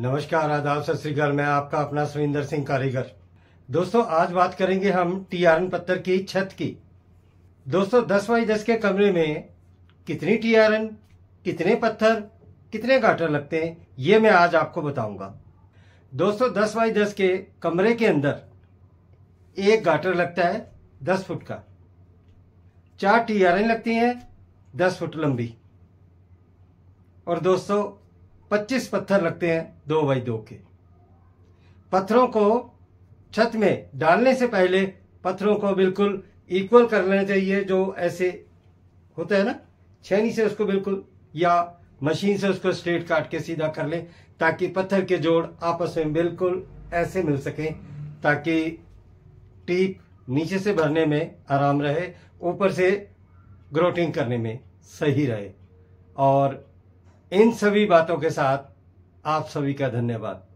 नमस्कार, आदाब, सत श्रीकाल मैं आपका अपना सुविंदर सिंह कारीगर। दोस्तों, आज बात करेंगे हम टीआरएन पत्थर की छत की। दोस्तों 10 बाई 10 के कमरे में कितनी टीआरएन, कितने पत्थर, कितने गाटर लगते हैं, ये मैं आज आपको बताऊँगा। दोस्तों 10 बाई 10 के कमरे के अंदर एक गाटर लगता है 10 फुट का। चार टी आर एन लगती हैं 10 फुट लंबी। और दोस्तों 25 पत्थर लगते हैं, दो बाई दो के। पत्थरों को छत में डालने से पहले पत्थरों को बिल्कुल इक्वल कर लेना चाहिए, जो ऐसे होता है ना, छेनी से उसको बिल्कुल या मशीन से उसको स्ट्रेट काट के सीधा कर लें, ताकि पत्थर के जोड़ आपस में बिल्कुल ऐसे मिल सकें, ताकि टीप नीचे से भरने में आराम रहे, ऊपर से ग्रोटिंग करने में सही रहे। और इन सभी बातों के साथ आप सभी का धन्यवाद।